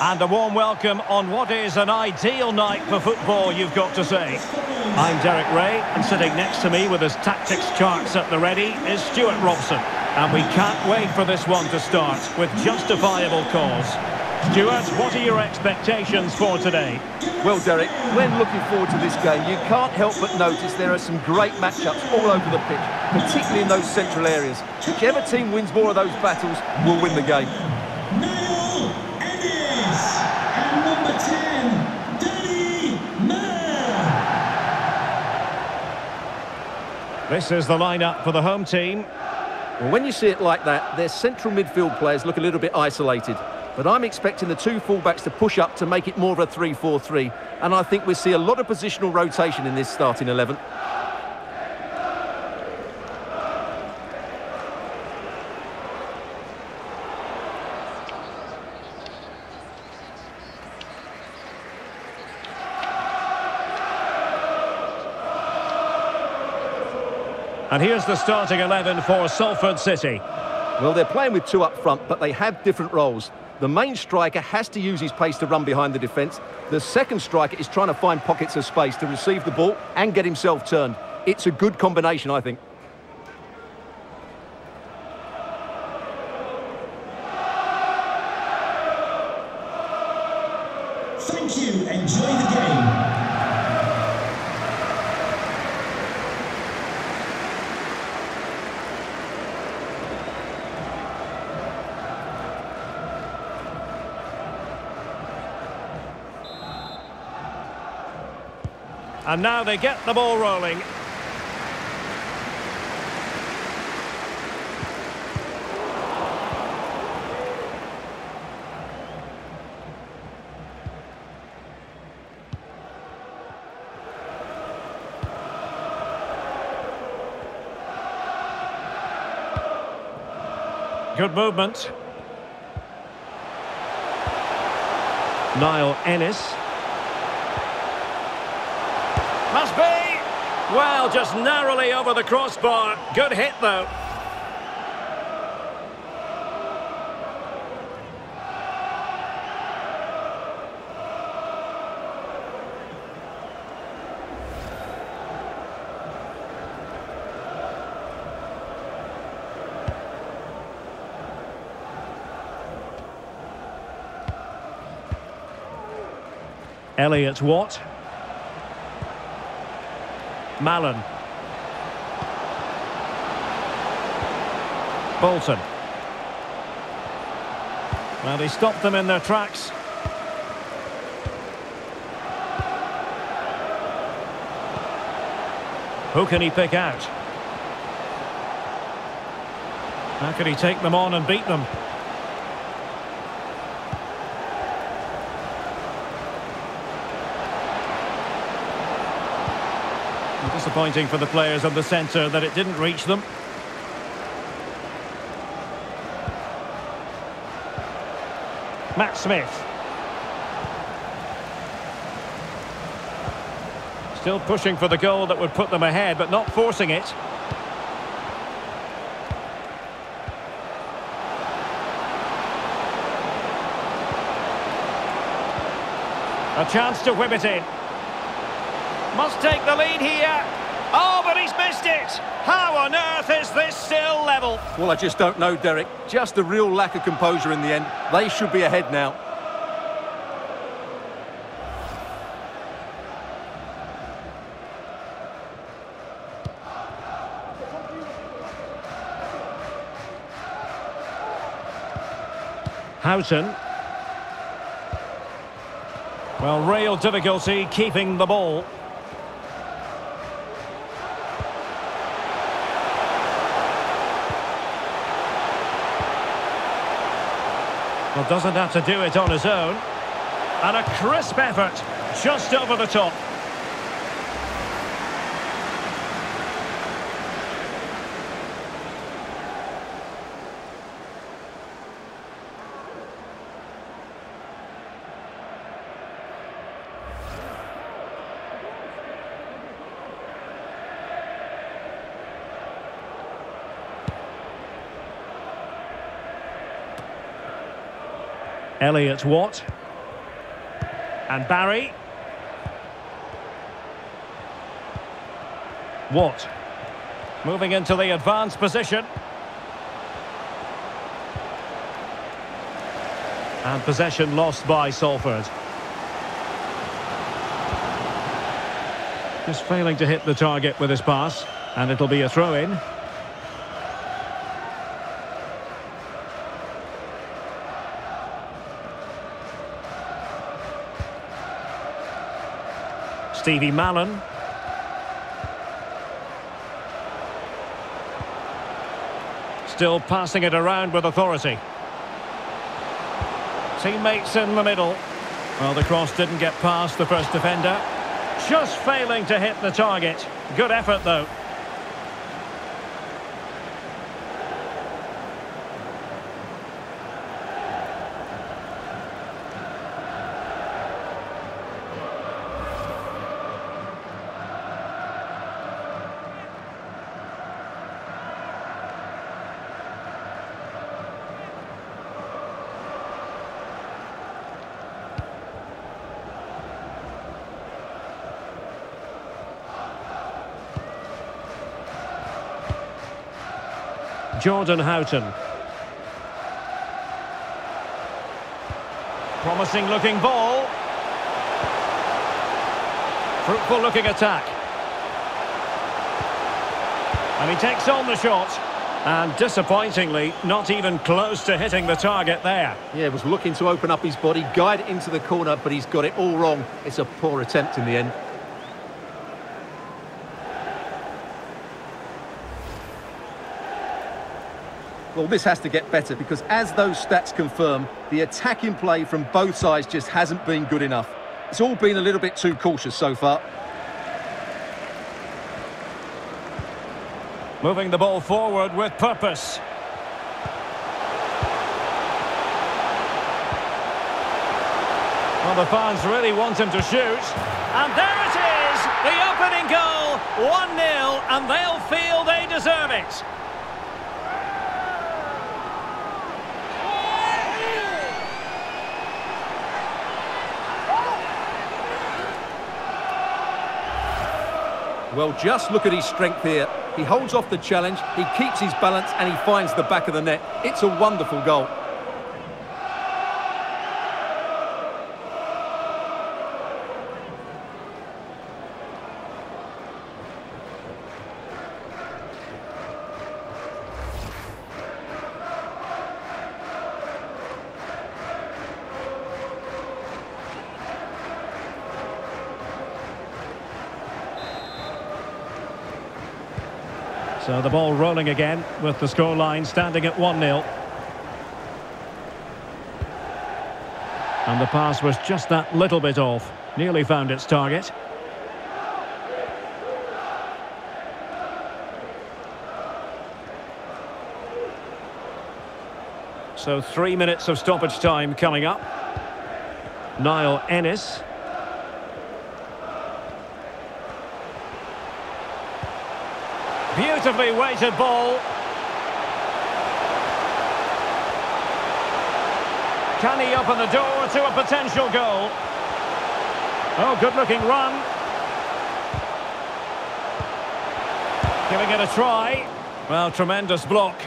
And a warm welcome on what is an ideal night for football, you've got to say. I'm Derek Rae, and sitting next to me with his tactics charts at the ready is Stewart Robson. And we can't wait for this one to start with justifiable cause. Stuart, what are your expectations for today? Well, Derek, when looking forward to this game, you can't help but notice there are some great matchups all over the pitch, particularly in those central areas. Whichever team wins more of those battles will win the game. This is the lineup for the home team. Well, when you see it like that, their central midfield players look a little bit isolated. But I'm expecting the two fullbacks to push up to make it more of a 3-4-3. And I think we see a lot of positional rotation in this starting 11. And here's the starting 11 for Salford City. Well, they're playing with two up front, but they have different roles. The main striker has to use his pace to run behind the defence. The second striker is trying to find pockets of space to receive the ball and get himself turned. It's a good combination, I think. Thank you. Enjoy the game. And now they get the ball rolling. Good movement. Niall Ennis. Must be! Well, just narrowly over the crossbar. Good hit, though. Elliot Watt. Mallan. Bolton. Well, he stopped them in their tracks. Who can he pick out? How can he take them on and beat them? Disappointing for the players on the centre that it didn't reach them. Matt Smith. Still pushing for the goal that would put them ahead, but not forcing it. A chance to whip it in. Must take the lead here. Oh, but he's missed it. How on earth is this still level? Well, I just don't know, Derek. Just a real lack of composure in the end. They should be ahead now. Houghton. Well, real difficulty keeping the ball. Well, doesn't have to do it on his own. And a crisp effort, just over the top. Elliot Watt. And Barry. Watt. Moving into the advanced position. And possession lost by Salford. Just failing to hit the target with his pass. And it'll be a throw-in. Stevie Mallan. Still passing it around with authority. Teammates in the middle. Well, the cross didn't get past the first defender. Just failing to hit the target. Good effort, though. Jordan Houghton. Promising looking ball. Fruitful looking attack. And he takes on the shot. And disappointingly, not even close to hitting the target there. Yeah, was looking to open up his body, guide it into the corner, but he's got it all wrong. It's a poor attempt in the end. Well, this has to get better because as those stats confirm, the attacking play from both sides just hasn't been good enough. It's all been a little bit too cautious so far. Moving the ball forward with purpose. Well, the fans really want him to shoot. And there it is! The opening goal! 1-0, and they'll feel they deserve it. Well, just look at his strength here. He holds off the challenge, he keeps his balance, and he finds the back of the net. It's a wonderful goal. So the ball rolling again with the scoreline standing at 1-0. And the pass was just that little bit off. Nearly found its target. So three minutes of stoppage time coming up. Niall Ennis. Beautifully weighted ball. Can he open the door to a potential goal? Oh, good-looking run. Giving it a try. Well, tremendous block.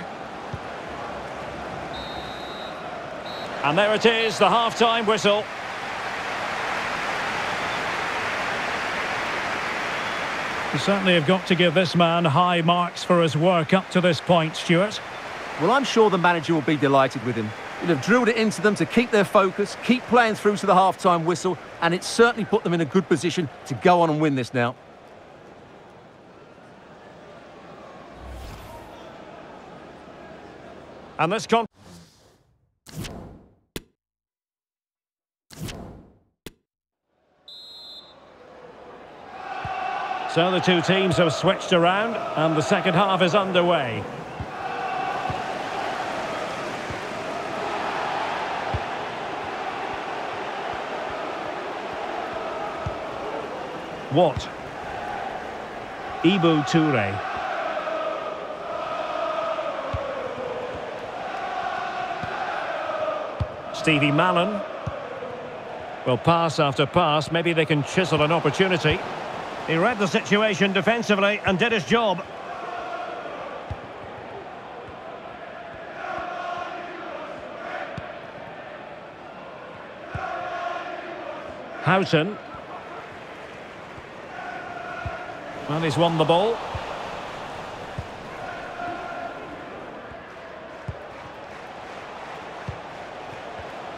And there it is, the half-time whistle. Certainly have got to give this man high marks for his work up to this point, Stewart. Well, I'm sure the manager will be delighted with him. He'll have drilled it into them to keep their focus, keep playing through to the half-time whistle, and it's certainly put them in a good position to go on and win this now. And this con So the two teams have switched around and the second half is underway. What? Ibou Toure. Stevie Mallan. Well, pass after pass, maybe they can chisel an opportunity. He read the situation defensively and did his job. Houghton. Well, he's won the ball.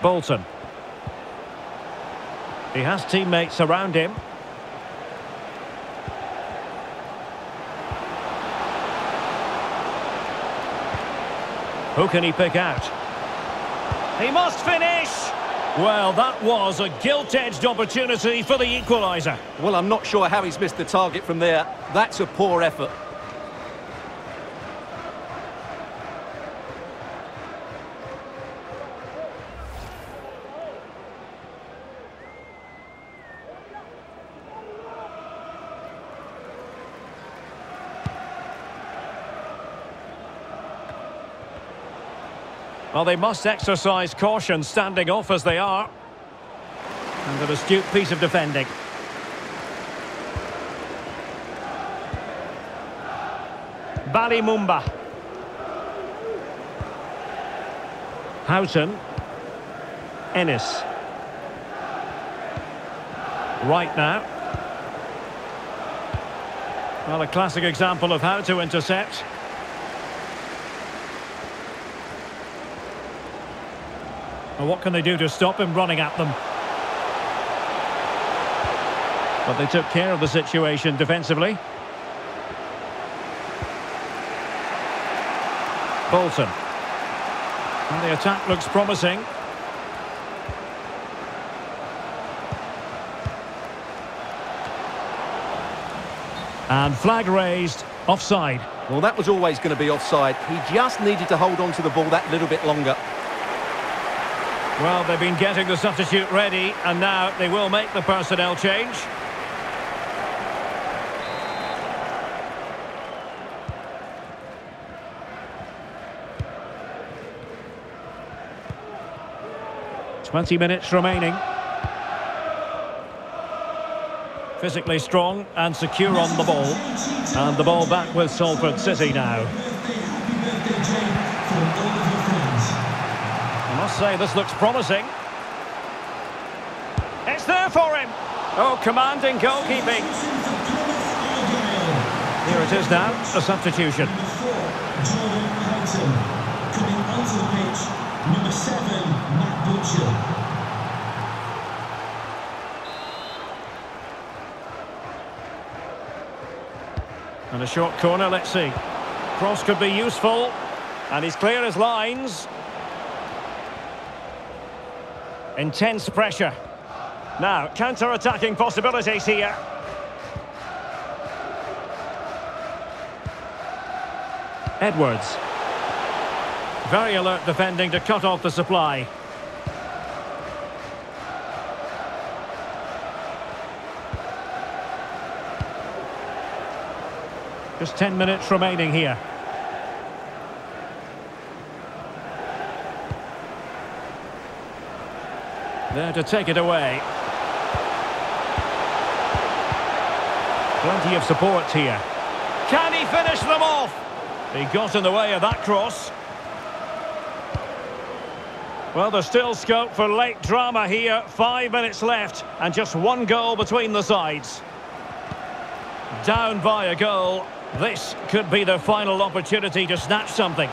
Bolton. He has teammates around him. Who can he pick out? He must finish! Well, that was a gilt-edged opportunity for the equaliser. Well, I'm not sure how he's missed the target from there. That's a poor effort. Well, they must exercise caution standing off as they are. And an astute piece of defending. Bali Mumba. Houghton. Ennis. Right now. Well, a classic example of how to intercept. Well, what can they do to stop him running at them? But they took care of the situation defensively. Bolton. And the attack looks promising. And flag raised, offside. Well, that was always going to be offside. He just needed to hold on to the ball that little bit longer. Well, they've been getting the substitute ready, and now they will make the personnel change. Twenty minutes remaining. Physically strong and secure on the ball. And the ball back with Salford City now. Say this looks promising. It's there for him. Oh, commanding goalkeeping. Here it is now, a substitution. Coming onto the pitch, number seven, Matt Butcher. And a short corner, let's see. Cross could be useful. And he's clear as lines. Intense pressure. Now, counter-attacking possibilities here. Edwards. Very alert defending to cut off the supply. Just 10 minutes remaining here. There to take it away. Plenty of support here. Can he finish them off? He got in the way of that cross. Well, there's still scope for late drama here. Five minutes left and just one goal between the sides. Down by a goal. This could be the final opportunity to snatch something.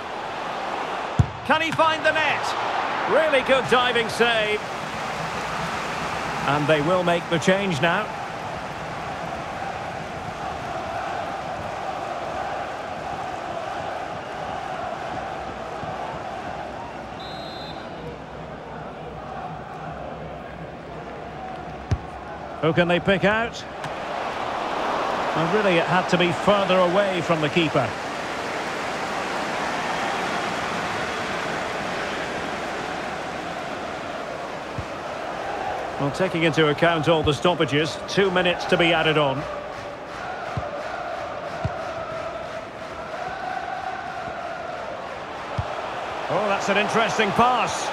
Can he find the net? Really good diving save. And they will make the change now. Who can they pick out? Well, really, it had to be further away from the keeper. Well, taking into account all the stoppages, two minutes to be added on. Oh, that's an interesting pass.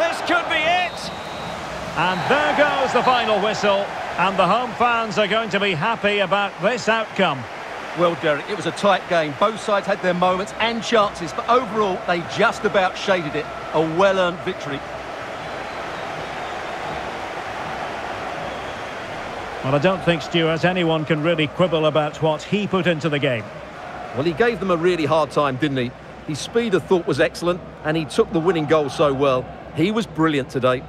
This could be it. And there goes the final whistle. And the home fans are going to be happy about this outcome. Well, Derek, it was a tight game. Both sides had their moments and chances, but overall, they just about shaded it. A well-earned victory. Well, I don't think, Stewart, anyone can really quibble about what he put into the game. Well, he gave them a really hard time, didn't he? His speed of thought was excellent, and he took the winning goal so well. He was brilliant today.